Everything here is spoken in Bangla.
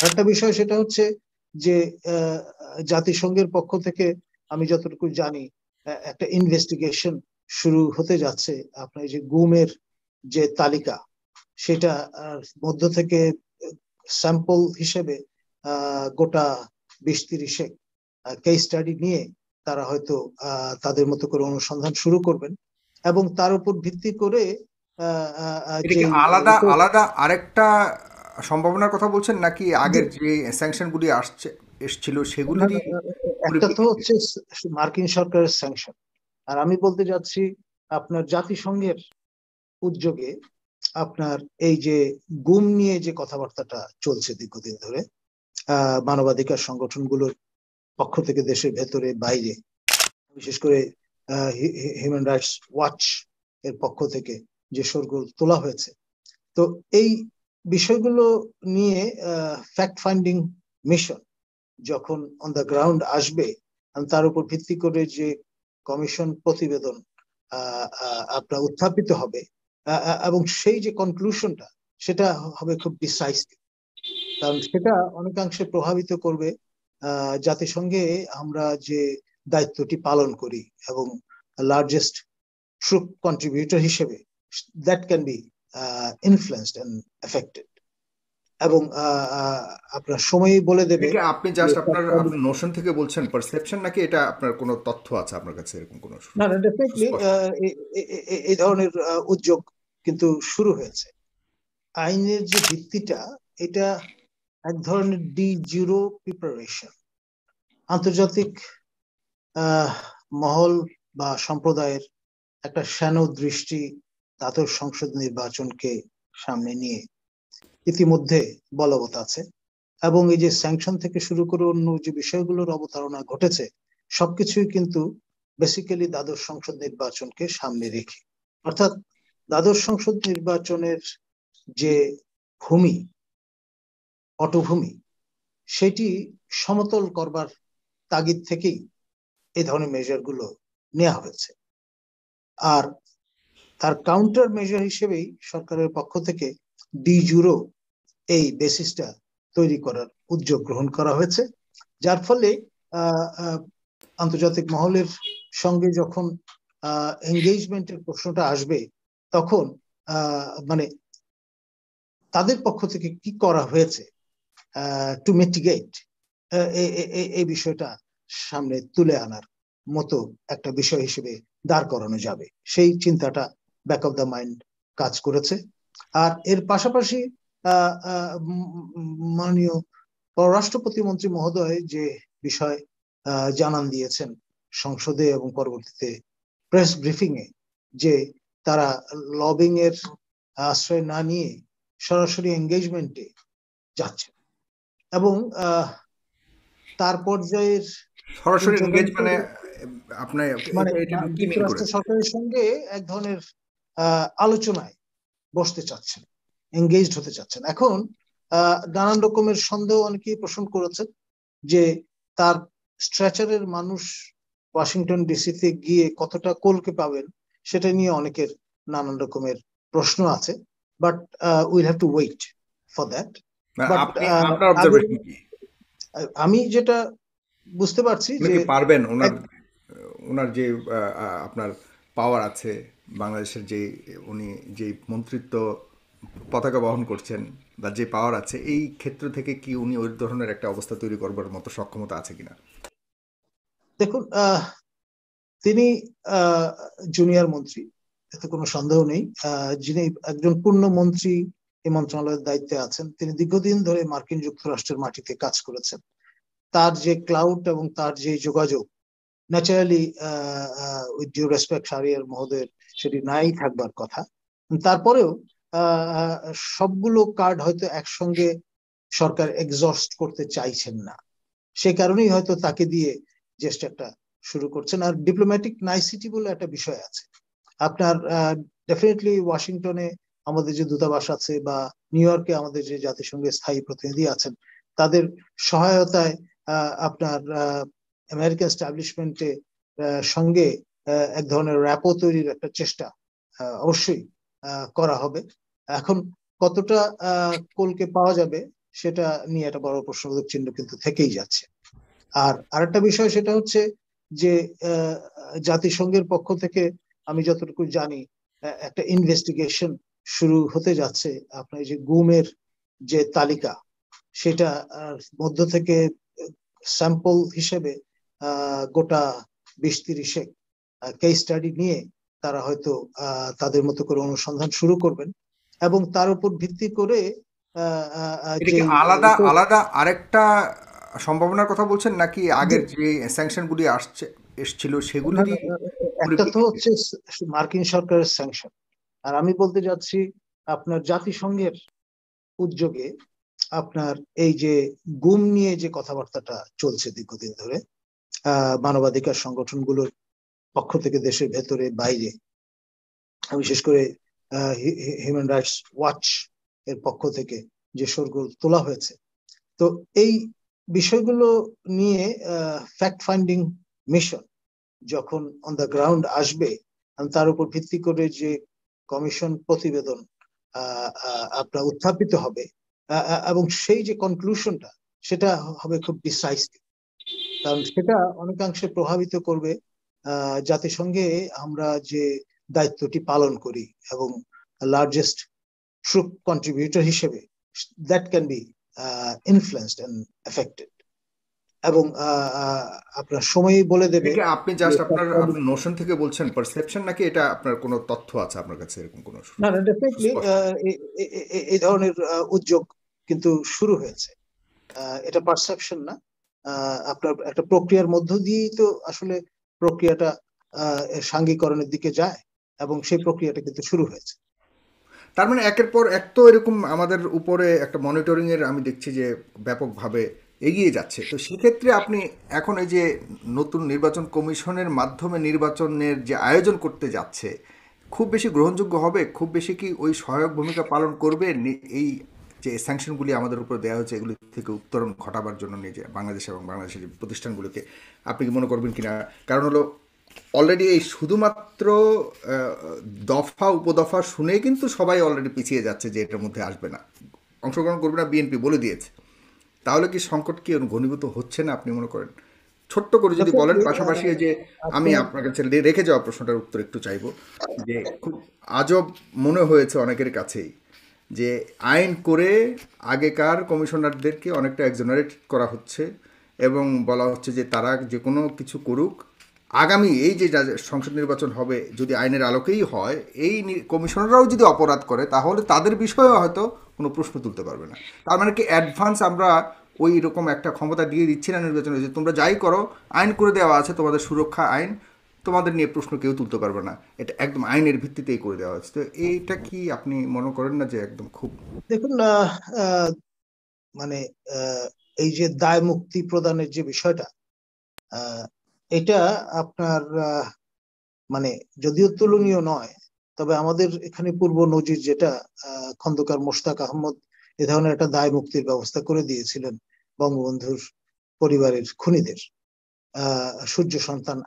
একটা বিষয় সেটা হচ্ছে যে জাতিসংঘের পক্ষ থেকে আমি যতটুকু জানি একটা ইনভেস্টিগেশন শুরু হতে যাচ্ছে আপনার যে গুমের যে তালিকা সেটা মধ্য থেকে স্যাম্পল হিসেবে গোটা বিশ তিরিশে কেস স্টাডি নিয়ে তারা হয়তো তাদের মতো করে অনুসন্ধান শুরু করবেন এবং তার উপর ভিত্তি করে আলাদা আলাদা আরেকটা সম্ভাবনার কথা বলছেন নাকি আগের যে স্যাংশন গুলি আসছে এসছিল সেগুলি একটা তো হচ্ছে মার্কিন সরকারের স্যাংশন আর আমি বলতে যাচ্ছি আপনার জাতিসংঘের উদ্যোগে আপনার এই যে গুম নিয়ে যে কথাবার্তাটা চলছে দীর্ঘদিন ধরে মানবাধিকার সংগঠনগুলোর পক্ষ থেকে দেশের ভেতরে বাইরে বিশেষ করে হিউম্যান রাইটস ওয়াচ এর পক্ষ থেকে যে সরগোল তোলা হয়েছে। তো এই বিষয়গুলো নিয়ে ফ্যাক্ট ফাইন্ডিং মিশন যখন অন দ্য গ্রাউন্ড আসবে তার উপর ভিত্তি করে যে কমিশন প্রতিবেদন আপনার উত্থাপিত হবে এবং সেই যে কনক্লুশনটা সেটা হবে খুব ডিসাইসিভ কারণ সেটা অনেকাংশে প্রভাবিত করবে জাতিসংঘে আমরা যে দায়িত্বটি পালন করি এবং লার্জেস্ট ট্রুপ কন্ট্রিবিউটর হিসেবে that can be influenced and affected এবং আপনার সময় বলে দেবে আপনি জাস্ট আপনার নোশন থেকে বলছেন পারসেপশন নাকি এটা আপনার কোনো তথ্য আছে আপনার কাছে এরকম কোনো না না ডেফিনেটলি এই ধরনের উদ্যোগ কিন্তু শুরু হয়েছে। আইনের যে ভিত্তিটা এটা এক ধরনের ডি জিরো প্রিপারেশন আন্তর্জাতিক মহল বা সম্প্রদায়ের একটা শ্যান দৃষ্টি তাদের সংসদ নির্বাচনকে সামনে নিয়ে ইতিমধ্যে বলবৎ আছে এবং এই যে স্যাংশন থেকে শুরু করে অন্য যে বিষয়গুলোর অবতারণা ঘটেছে, সবকিছুই কিন্তু বেসিক্যালি দ্বাদশ সংসদ নির্বাচনকে সামনে রেখে। অর্থাৎ দ্বাদশ সংসদ নির্বাচনের যে ভূমি, পটভূমি, সেটি সমতল করবার তাগিদ থেকেই এই ধরনের মেজারগুলো নেওয়া হয়েছে। আর তার কাউন্টার মেজার হিসেবেই সরকারের পক্ষ থেকে ডি জুরো এই বেসিসটা তৈরি করার উদ্যোগ গ্রহণ করা হয়েছে। যার ফলে আন্তর্জাতিক মহলের সঙ্গে যখন এঙ্গেজমেন্টের প্রশ্নটা আসবে, তখন মানে তাদের পক্ষ থেকে কি করা হয়েছে টু মিটিগেট এই বিষয়টা সামনে তুলে আনার মতো একটা বিষয় হিসেবে দাঁড় করানো যাবে। সেই চিন্তাটা ব্যাক অফ দ্য মাইন্ড কাজ করেছে। আর এর পাশাপাশি মাননীয় পররাষ্ট্র প্রতিমন্ত্রী মহোদয় যে বিষয় জানান দিয়েছেন সংসদে এবং পরবর্তীতে প্রেস ব্রিফিং এ যে তারা লবিং এর আশ্রয় না নিয়ে সরাসরি এঙ্গেজমেন্টে যাচ্ছে এবং তার পর্যায়ের সরাসরি এঙ্গেজমেন্টে আপনার মানে সরকারের সঙ্গে এক ধরনের আলোচনায় বসতে চাচ্ছেন এঙ্গেজড হতে চাচ্ছেন। এখন নানান রকমের সন্দেহ অনেকেই পোষণ করেছেন যে তার স্ট্রেচারের মানুষ ওয়াশিংটন ডিসিতে গিয়ে কতটা কোলকে পাবেন সেটা নিয়ে অনেকের নানান রকমের প্রশ্ন আছে but will have to wait for that আমি যেটা বুঝতে পারছি যে পারবেন? ওনার ওনার যে আপনার পাওয়ার আছে বাংলাদেশের যে, উনি যে মন্ত্রিত্ব পতাকা বহন করছেন বা যে পাওয়ার আছে, এই ক্ষেত্র থেকে কি উনি ওই ধরনের একটা অবস্থা তৈরি করবার মতো সক্ষমতা আছে কিনা? দেখুন তিনি জুনিয়র মন্ত্রী, এতে কোনো সন্দেহ নেই। যিনি একজন পূর্ণ মন্ত্রী এই মন্ত্রণালয়ের দায়িত্বে আছেন, তিনি দীর্ঘদিন ধরে মার্কিন যুক্তরাষ্ট্রের মাটিতে কাজ করেছেন। তার যে ক্লাউড এবং তার যে যোগাযোগ ন্যাচারালি উইথ ডিউ রেসপেক্ট সারিয়ার মহোদয়ের সেটি নাই থাকবার কথা। তারপরেও সবগুলো কার্ড হয়তো একসঙ্গে সরকার এক্সস্ট করতে চাইছেন না। সে কারণেই হয়তো তাকে দিয়ে একটা শুরু করছেন। আর ডিপ্লোম্যাটিক নাইসিটি বলে একটা বিষয় আছে। আপনার ডেফিনেটলি ওয়াশিংটনে আমাদের যে দূতাবাস আছে বা নিউ ইয়র্কে আমাদের যে জাতিসংঘের স্থায়ী প্রতিনিধি আছেন, তাদের সহায়তায় আপনার আমেরিকান স্টাবলিশমেন্টে সঙ্গে এক ধরনের র্যাপো তৈরির একটা চেষ্টা অবশ্যই করা হবে। এখন কতটা কোলকে পাওয়া যাবে সেটা নিয়ে একটা বড় প্রশ্নবোধক চিহ্ন কিন্তু থেকেই যাচ্ছে। আর আরেকটা বিষয় সেটা হচ্ছে যে জাতিসংঘের পক্ষ থেকে আমি যতটুকু জানি একটা ইনভেস্টিগেশন শুরু হতে যাচ্ছে। আপনার যে গুমের যে তালিকা, সেটা মধ্য থেকে স্যাম্পল হিসেবে গোটা বিশ তিরিশে কেস স্টাডি নিয়ে তারা হয়তো তাদের মতো করে অনুসন্ধান শুরু করবেন এবং তার উপর ভিত্তি করে আলাদা আলাদা আরেকটা সম্ভাবনার কথা বলছেন নাকি আগের যে স্যাংশন গুলি আসছে এসছিল সেগুলি একটা তো হচ্ছে মার্কিন সরকারের স্যাংশন আর আমি বলতে যাচ্ছি আপনার জাতিসংঘের উদ্যোগে আপনার এই যে গুম নিয়ে যে কথাবার্তাটা চলছে দীর্ঘদিন ধরে মানবাধিকার সংগঠনগুলোর পক্ষ থেকে দেশের ভেতরে, বাইরে। বিশেষ করে হিউম্যান রাইটস ওয়াচ এর পক্ষ থেকে যে সরগোল তোলা হয়েছে। তো এই বিষয়গুলো নিয়ে ফ্যাক্ট ফাইন্ডিং মিশন যখন অন দ্য গ্রাউন্ড আসবে তার উপর ভিত্তি করে যে কমিশন প্রতিবেদন আপনার উত্থাপিত হবে এবং সেই যে কনক্লুশনটা সেটা হবে খুব ডিসাইসিভ কারণ সেটা অনেকাংশে প্রভাবিত করবে জাতিসংঘে আমরা যে দায়িত্বটি পালন করি এবং লার্জেস্ট ট্রুপ কন্ট্রিবিউটর হিসেবে that can be influenced and affected এবং আপনার সময়ই বলে দেবে। আপনি জাস্ট আপনার নোশন থেকে বলছেন পারসেপশন নাকি এটা আপনার কোনো তথ্য আছে আপনার কাছে এরকম কোনো না না ডেফিনেটলি এই ধরনের উদ্যোগ কিন্তু শুরু হয়েছে। এটা পারসেপশন না। আপনার একটা প্রক্রিয়ার মধ্য দিয়েই তো আসলে প্রক্রিয়াটা সাঙ্গীকরণের দিকে যায় এবং সেই প্রক্রিয়াটা কিন্তু শুরু হয়েছে। তার মানে একের পর এক তো এরকম আমাদের উপরে একটা মনিটরিং এর আমি দেখছি যে ব্যাপকভাবে এগিয়ে যাচ্ছে। তো সেক্ষেত্রে আপনি এখন এই যে নতুন নির্বাচন কমিশনের মাধ্যমে নির্বাচনের যে আয়োজন করতে যাচ্ছে, খুব বেশি গ্রহণযোগ্য হবে? খুব বেশি কি ওই সহায়ক ভূমিকা পালন করবে এই যে স্যাংশনগুলি আমাদের উপর দেওয়া হয়েছে, এগুলি থেকে উত্তরণ ঘটাবার জন্য নিজে বাংলাদেশ এবং বাংলাদেশের প্রতিষ্ঠানগুলোকে আপনি কি মনে করবেন কিনা? কারণ হলো অলরেডি এই শুধুমাত্র দফা, উপদফা শুনে কিন্তু সবাই অলরেডি পিছিয়ে যাচ্ছে যে এটার মধ্যে আসবে না। অংশগ্রহণ করবে না, বিএনপি বলে দিয়েছে। তাহলে কি সংকট কি ঘনীভূত হচ্ছে না আপনি মনে করেন? ছোট্ট করে যদি বলেন, পাশাপাশি যে আমি আপনার কাছে রেখে যাওয়া প্রশ্নটার উত্তর একটু চাইব, যে খুব আজব মনে হয়েছে অনেকের কাছেই। যে আইন করে আগেকার কমিশনারদেরকে অনেকটা এক্সোনারেট করা হচ্ছে এবং বলা হচ্ছে যে তারা যে কোনো কিছু করুক। আগামী এই যে সংসদ নির্বাচন হবে যদি আইনের আলোকেই হয়, এই কমিশনাররাও যদি অপরাধ করে, তাহলে তাদের বিষয়েও হয়তো কোনো প্রশ্ন তুলতে পারবে না। তার মানে কি অ্যাডভান্স আমরা ওই রকম একটা ক্ষমতা দিয়ে দিচ্ছি না নির্বাচনে যে তোমরা যাই করো, আইন করে দেওয়া আছে তোমাদের সুরক্ষা আইন তোমাদের নিয়ে প্রশ্ন কেউ তুলতে পারবে না। এটা একদম আইনের ভিত্তিতেই করে দেওয়া হচ্ছে তো এইটা কি আপনি মনে করেন না যে একদম খুব দেখুন মানে এই যে দায় মুক্তি প্রদানের যে বিষয়টা এটা আপনার মানে যদিও তুলনীয় নয়, তবে আমাদের এখানে পূর্ব নজির যেটা খন্দকার মোশতাক আহমদ এ ধরনের একটা দায় মুক্তির ব্যবস্থা করে দিয়েছিলেন বঙ্গবন্ধুর পরিবারের খুনিদের সূর্য সন্তান